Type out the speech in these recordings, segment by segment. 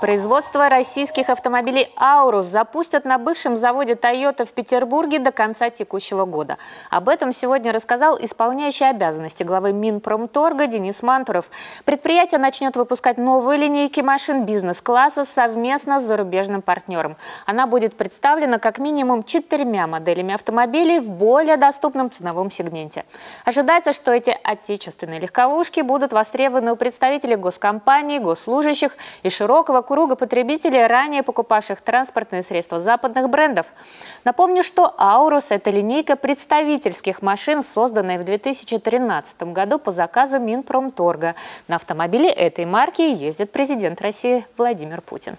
Производство российских автомобилей «Аурус» запустят на бывшем заводе «Тойота» в Петербурге до конца текущего года. Об этом сегодня рассказал исполняющий обязанности главы Минпромторга Денис Мантуров. Предприятие начнет выпускать новые линейки машин бизнес-класса совместно с зарубежным партнером. Она будет представлена как минимум четырьмя моделями автомобилей в более доступном ценовом сегменте. Ожидается, что эти отечественные легковушки будут востребованы у представителей госкомпаний, госслужащих и широкого круга потребителей, ранее покупавших транспортные средства западных брендов. Напомню, что «Аурус» – это линейка представительских машин, созданная в 2013 году по заказу Минпромторга. На автомобиле этой марки ездит президент России Владимир Путин.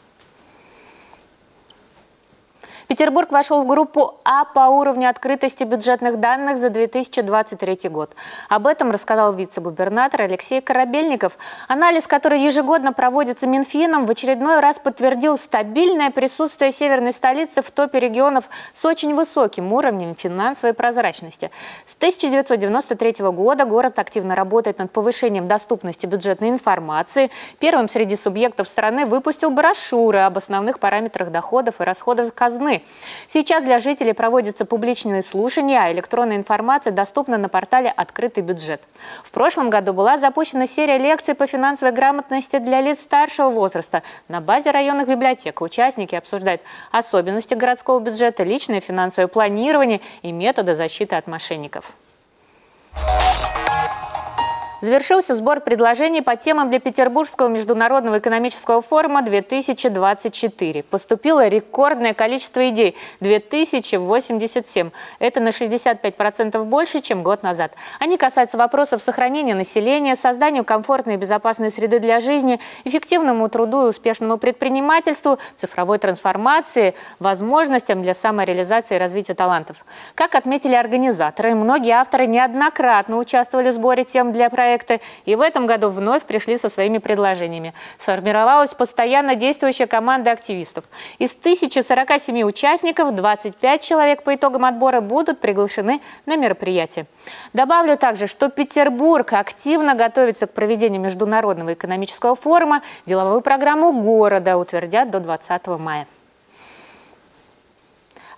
Петербург вошел в группу А по уровню открытости бюджетных данных за 2023 год. Об этом рассказал вице-губернатор Алексей Корабельников. Анализ, который ежегодно проводится Минфином, в очередной раз подтвердил стабильное присутствие северной столицы в топе регионов с очень высоким уровнем финансовой прозрачности. С 1993 года город активно работает над повышением доступности бюджетной информации. Первым среди субъектов страны выпустил брошюры об основных параметрах доходов и расходов казны. Сейчас для жителей проводятся публичные слушания, а электронная информация доступна на портале «Открытый бюджет». В прошлом году была запущена серия лекций по финансовой грамотности для лиц старшего возраста. На базе районных библиотек участники обсуждают особенности городского бюджета, личное финансовое планирование и методы защиты от мошенников. Завершился сбор предложений по темам для Петербургского международного экономического форума 2024. Поступило рекордное количество идей – 2087. Это на 65% больше, чем год назад. Они касаются вопросов сохранения населения, созданию комфортной и безопасной среды для жизни, эффективному труду и успешному предпринимательству, цифровой трансформации, возможностям для самореализации и развития талантов. Как отметили организаторы, многие авторы неоднократно участвовали в сборе тем для проекта проекты и в этом году вновь пришли со своими предложениями. Сформировалась постоянно действующая команда активистов. Из 1047 участников 25 человек по итогам отбора будут приглашены на мероприятие. Добавлю также, что Петербург активно готовится к проведению Международного экономического форума. Деловую программу города утвердят до 20 мая.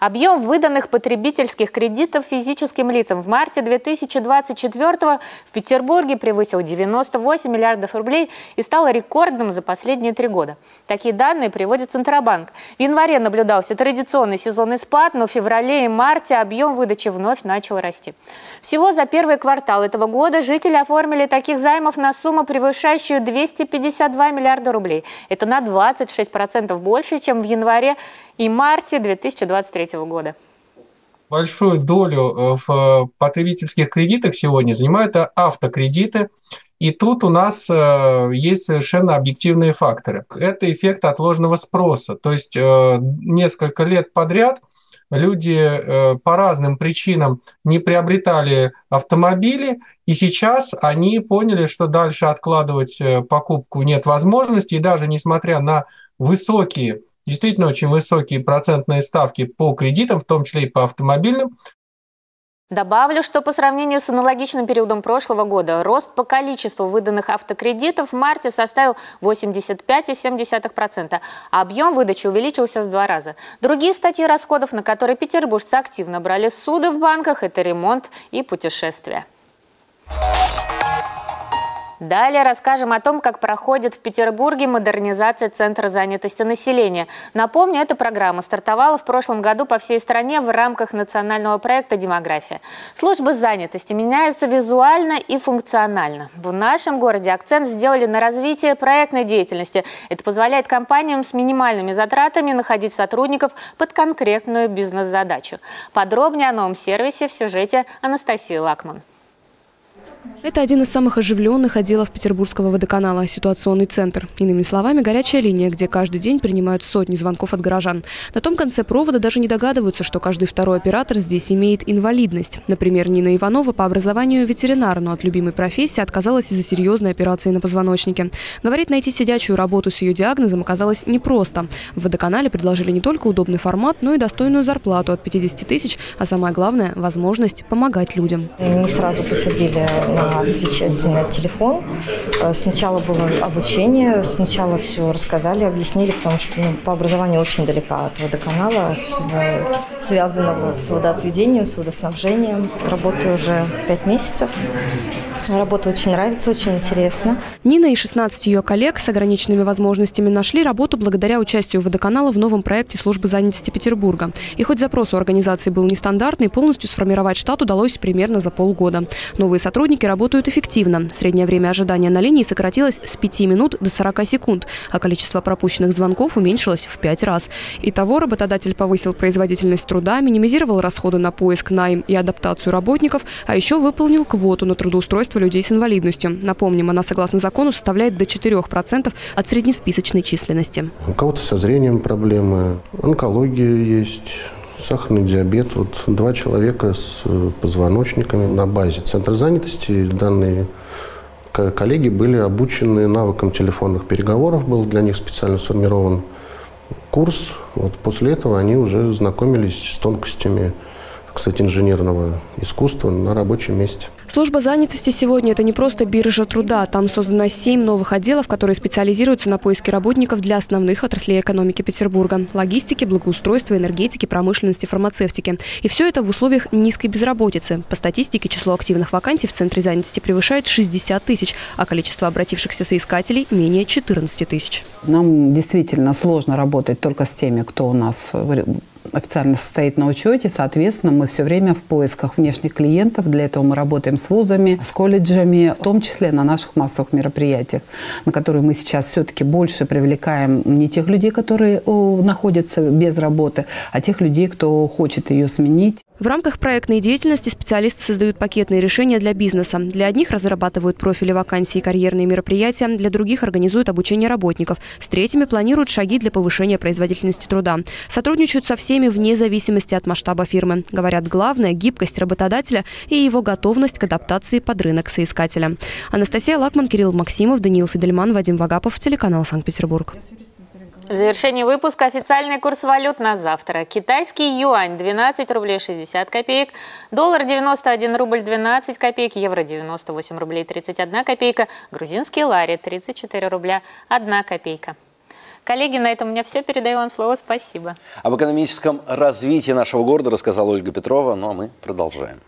Объем выданных потребительских кредитов физическим лицам в марте 2024 в Петербурге превысил 98 миллиардов рублей и стал рекордным за последние три года. Такие данные приводит Центробанк. В январе наблюдался традиционный сезонный спад, но в феврале и марте объем выдачи вновь начал расти. Всего за первый квартал этого года жители оформили таких займов на сумму, превышающую 252 миллиарда рублей. Это на 26% больше, чем в январе и марте 2023 года. Большую долю э, в потребительских кредитах сегодня занимают автокредиты. И тут у нас э, есть совершенно объективные факторы. Это эффект отложенного спроса. То есть э, несколько лет подряд люди по разным причинам не приобретали автомобили, и сейчас они поняли, что дальше откладывать покупку нет возможности, и даже несмотря на высокие действительно очень высокие процентные ставки по кредитам, в том числе и по автомобильным. Добавлю, что по сравнению с аналогичным периодом прошлого года рост по количеству выданных автокредитов в марте составил 85,7%, а объем выдачи увеличился в два раза. Другие статьи расходов, на которые петербуржцы активно брали суды в банках, это ремонт и путешествия. Далее расскажем о том, как проходит в Петербурге модернизация Центра занятости населения. Напомню, эта программа стартовала в прошлом году по всей стране в рамках национального проекта «Демография». Службы занятости меняются визуально и функционально. В нашем городе акцент сделали на развитие проектной деятельности. Это позволяет компаниям с минимальными затратами находить сотрудников под конкретную бизнес-задачу. Подробнее о новом сервисе в сюжете Анастасии Лакман. Это один из самых оживленных отделов Петербургского водоканала – ситуационный центр. Иными словами, горячая линия, где каждый день принимают сотни звонков от горожан. На том конце провода даже не догадываются, что каждый второй оператор здесь имеет инвалидность. Например, Нина Иванова по образованию ветеринар, но от любимой профессии отказалась из-за серьезной операции на позвоночнике. Говорит, найти сидячую работу с ее диагнозом оказалось непросто. В водоканале предложили не только удобный формат, но и достойную зарплату от 50 тысяч, а самое главное – возможность помогать людям. Не сразу посадили на, отвечать на телефон. Э, сначала было обучение, сначала все рассказали, объяснили, потому что ну, по образованию очень далека от водоканала, всего связанного с водоотведением, с водоснабжением. Работаю уже пять месяцев. Работа очень нравится, очень интересно. Нина и 16 ее коллег с ограниченными возможностями нашли работу благодаря участию водоканала в новом проекте службы занятости Петербурга. И хоть запрос у организации был нестандартный, полностью сформировать штат удалось примерно за полгода. Новые сотрудники работают эффективно. Среднее время ожидания на линии сократилось с 5 минут до 40 секунд, а количество пропущенных звонков уменьшилось в 5 раз. Итого работодатель повысил производительность труда, минимизировал расходы на поиск, найм и адаптацию работников, а еще выполнил квоту на трудоустройство количество людей с инвалидностью. Напомним, она согласно закону составляет до 4% от среднесписочной численности. У кого-то со зрением проблемы, онкология есть, сахарный диабет. Вот два человека с э, позвоночниками на базе центра занятости. Данные коллеги были обучены навыкам телефонных переговоров, был для них специально сформирован курс. Вот после этого они уже знакомились с тонкостями кстати, инженерного искусства на рабочем месте. Служба занятости сегодня – это не просто биржа труда. Там создано семь новых отделов, которые специализируются на поиске работников для основных отраслей экономики Петербурга – логистики, благоустройства, энергетики, промышленности, фармацевтики. И все это в условиях низкой безработицы. По статистике, число активных вакансий в Центре занятости превышает 60 тысяч, а количество обратившихся соискателей – менее 14 тысяч. Нам действительно сложно работать только с теми, кто у нас официально состоит на учете. Соответственно, мы все время в поисках внешних клиентов. Для этого мы работаем с вузами, с колледжами, в том числе на наших массовых мероприятиях, на которые мы сейчас все-таки больше привлекаем не тех людей, которые находятся без работы, а тех людей, кто хочет ее сменить. В рамках проектной деятельности специалисты создают пакетные решения для бизнеса. Для одних разрабатывают профили вакансий и карьерные мероприятия, для других организуют обучение работников. С третьими планируют шаги для повышения производительности труда. Сотрудничают со всеми вне зависимости от масштаба фирмы. Говорят, главное – гибкость работодателя и его готовность к адаптации под рынок соискателя. Анастасия Лакман, Кирилл Максимов, Даниил Фидельман, Вадим Вагапов, телеканал Санкт-Петербург. В завершении выпуска официальный курс валют на завтра. Китайский юань 12 рублей 60 копеек, доллар 91 рубль 12 копеек, евро 98 рублей 31 копейка, грузинский лари 34 рубля 1 копейка. Коллеги, на этом у меня все. Передаю вам слово. Спасибо. Об экономическом развитии нашего города рассказала Ольга Петрова, ну а мы продолжаем.